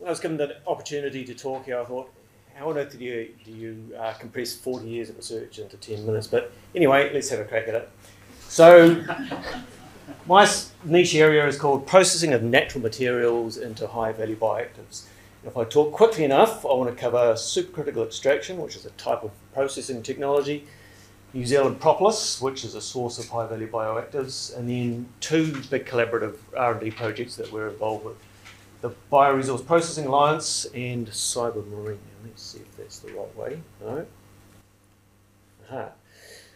when I was given the opportunity to talk here, I thought, how on earth do you, do you uh, compress 40 years of research into 10 minutes? But anyway, let's have a crack at it. So, my niche area is called processing of natural materials into high value bioactives. If I talk quickly enough, I want to cover supercritical extraction, which is a type of processing technology, New Zealand propolis, which is a source of high value bioactives, and then two big collaborative R&D projects that we're involved with. The Bioresource Processing Alliance and Cyber Marine. Let's see if that's the right way. No. Aha.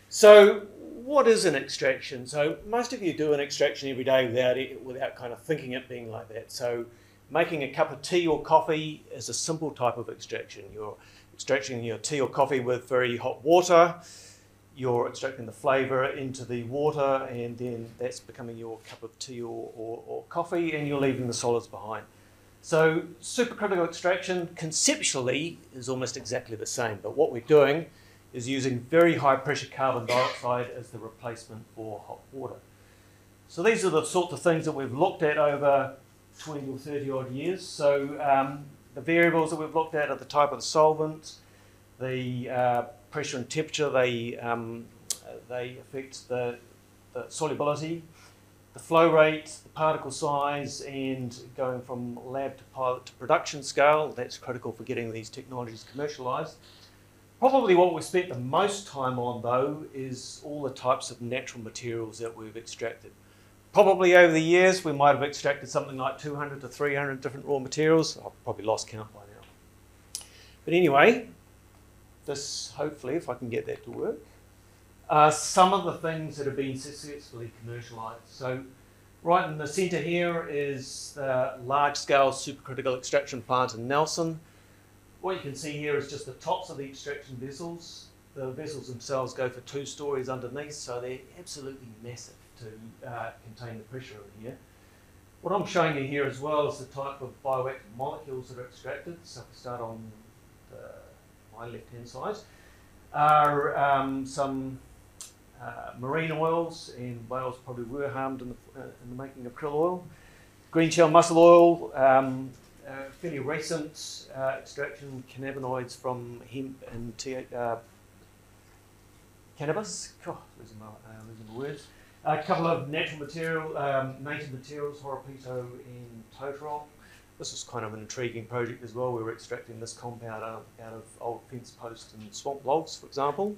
So what is an extraction? So most of you do an extraction every day without it, without kind of thinking it being like that. So making a cup of tea or coffee is a simple type of extraction. You're extracting your tea or coffee with very hot water you're extracting the flavour into the water and then that's becoming your cup of tea or, or, or, coffee and you're leaving the solids behind. So supercritical extraction conceptually is almost exactly the same, but what we're doing is using very high pressure carbon dioxide as the replacement for hot water. So these are the sorts of things that we've looked at over 20 or 30 odd years. So um, the variables that we've looked at are the type of the solvent, the uh, pressure and temperature, they, um, they affect the, the, solubility, the flow rate, the particle size, and going from lab to pilot to production scale. That's critical for getting these technologies commercialised. Probably what we've spent the most time on, though, is all the types of natural materials that we've extracted. Probably over the years, we might have extracted something like 200 to 300 different raw materials. I've probably lost count by now. But anyway, this, hopefully, if I can get that to work, are some of the things that have been successfully commercialised. So right in the centre here is the large-scale supercritical extraction plant in Nelson. What you can see here is just the tops of the extraction vessels. The vessels themselves go for two stories underneath, so they're absolutely massive to uh, contain the pressure in here. What I'm showing you here as well is the type of bioactive molecules that are extracted. So if we start on my left-hand side, are um, some uh, marine oils, and whales probably were harmed in the, uh, in the making of krill oil. Green shell mussel oil, um, uh, fairly recent uh, extraction cannabinoids from hemp and uh, cannabis. God, losing my, uh, losing my words. A couple of natural material, um, native materials, horopito and totara this was kind of an intriguing project as well. We were extracting this compound out, out of old fence posts and swamp logs, for example.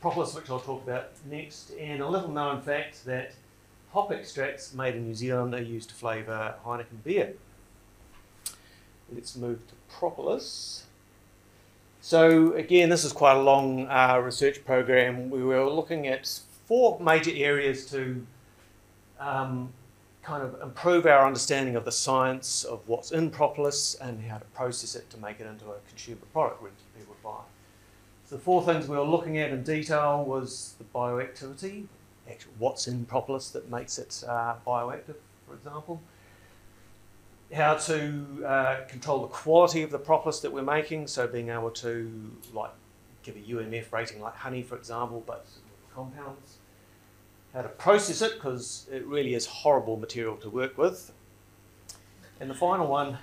Propolis, which I'll talk about next, and a little known fact that hop extracts made in New Zealand are used to flavour Heineken beer. Let's move to propolis. So again, this is quite a long uh, research program. We were looking at four major areas to um, kind of improve our understanding of the science of what's in propolis and how to process it to make it into a consumer product ready people buy. So the four things we were looking at in detail was the bioactivity, what's in propolis that makes it uh, bioactive, for example. How to uh, control the quality of the propolis that we're making, so being able to like give a UMF rating like honey, for example, but compounds how to process it because it really is horrible material to work with. And the final one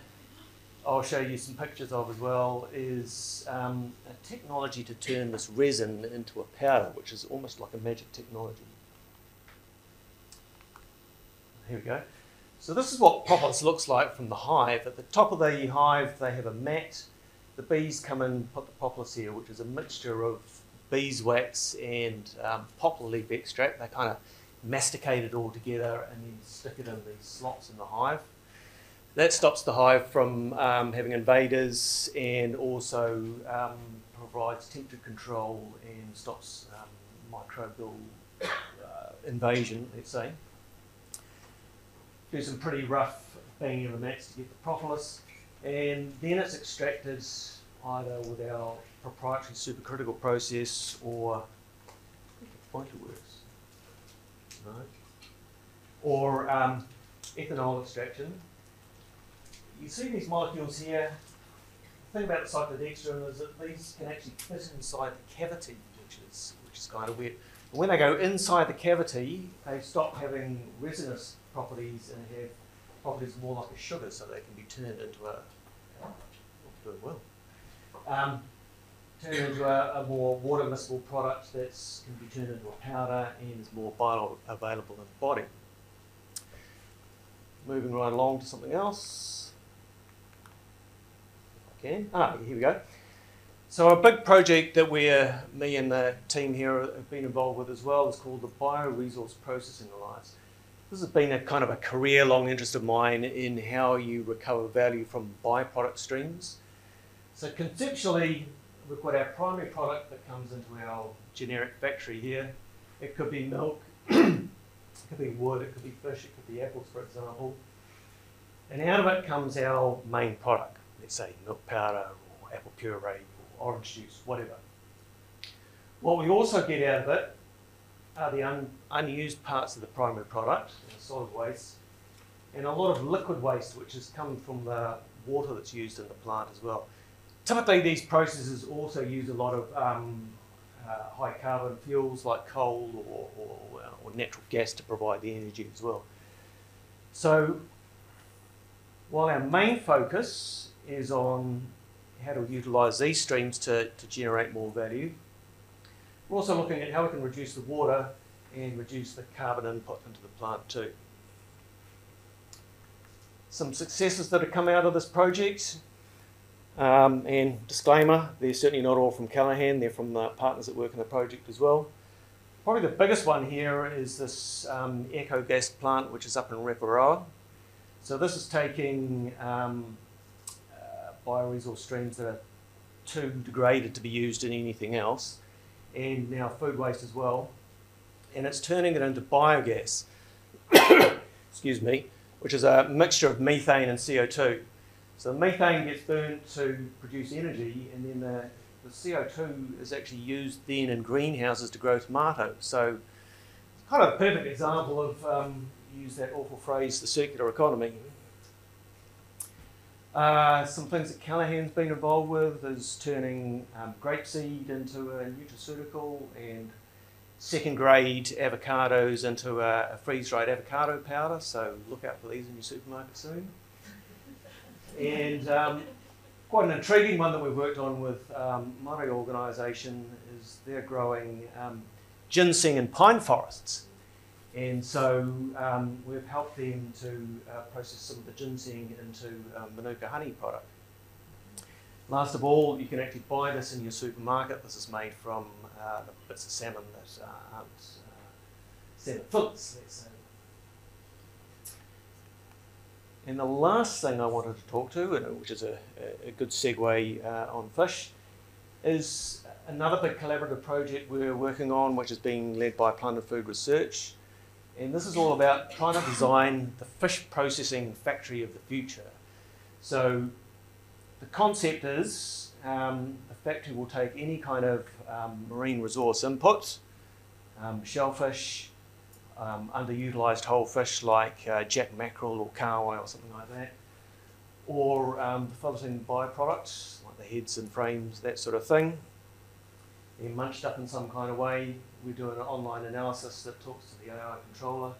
I'll show you some pictures of as well is um, a technology to turn this resin into a powder, which is almost like a magic technology. Here we go. So this is what propolis looks like from the hive. At the top of the hive, they have a mat. The bees come in, and put the propolis here, which is a mixture of beeswax and um, poplar leaf extract. They kind of masticate it all together and then stick it in these slots in the hive. That stops the hive from um, having invaders and also um, provides temperature control and stops um, microbial uh, invasion, let's say. Do some pretty rough banging of the mats to get the propolis, and then it's extracted either with our proprietary supercritical process or pointer works, right? Or um, ethanol extraction. You see these molecules here. The thing about the cyclodextrin is that these can actually fit inside the cavity, which is which is kind of weird. And when they go inside the cavity, they stop having resinous properties and have properties more like a sugar, so they can be turned into a. Doing well. Um, turned into a, a more water miscible product that can be turned into a powder and is more bioavailable in the body. Moving right along to something else. Can. Ah, here we go. So a big project that we, uh, me and the team here have been involved with as well is called the Bioresource Processing Alliance. This has been a kind of a career-long interest of mine in how you recover value from byproduct streams. So conceptually, we've got our primary product that comes into our generic factory here. It could be milk, it could be wood, it could be fish, it could be apples, for example. And out of it comes our main product, let's say milk powder or apple puree or orange juice, whatever. What we also get out of it are the un unused parts of the primary product, the solid waste, and a lot of liquid waste, which has come from the water that's used in the plant as well. Typically, these processes also use a lot of um, uh, high carbon fuels like coal or, or, or, natural gas to provide the energy as well. So, while our main focus is on how to utilise these streams to, to generate more value, we're also looking at how we can reduce the water and reduce the carbon input into the plant too. Some successes that have come out of this project. Um, and disclaimer, they're certainly not all from Callaghan, they're from the partners that work in the project as well. Probably the biggest one here is this um, eco-gas plant which is up in Reporoa. So this is taking um, uh, bioresource streams that are too degraded to be used in anything else and now food waste as well and it's turning it into biogas, excuse me, which is a mixture of methane and CO2. So methane gets burnt to produce energy, and then the, the CO2 is actually used then in greenhouses to grow tomatoes. So it's kind of a perfect example of, um, use that awful phrase, the circular economy. Uh, some things that Callaghan's been involved with is turning um, grapeseed into a nutraceutical and second grade avocados into a, a freeze dried avocado powder. So look out for these in your supermarket soon. And um, quite an intriguing one that we've worked on with um, my organisation is they're growing um, ginseng in pine forests. And so um, we've helped them to uh, process some of the ginseng into um, Manuka honey product. Last of all, you can actually buy this in your supermarket. This is made from uh, the bits of salmon that uh, aren't uh, salmon fillets, let's say. And the last thing I wanted to talk to, which is a, a good segue uh, on fish, is another big collaborative project we're working on, which is being led by Plant and Food Research. And this is all about trying to design the fish processing factory of the future. So the concept is um, the factory will take any kind of um, marine resource input, um, shellfish, um, underutilized whole fish like uh, jack mackerel or kahawai or something like that, or um, the filleting byproducts like the heads and frames, that sort of thing. They're munched up in some kind of way. We do an online analysis that talks to the AI controller.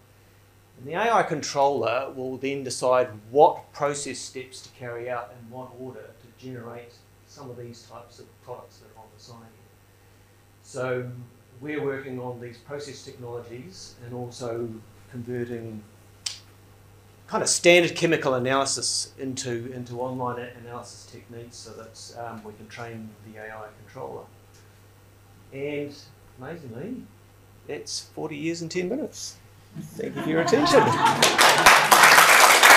And the AI controller will then decide what process steps to carry out in what order to generate some of these types of products that are on the side. So we're working on these process technologies and also converting kind of standard chemical analysis into, into online analysis techniques so that um, we can train the AI controller. And amazingly, that's 40 years and 10 minutes. Thank you for your attention.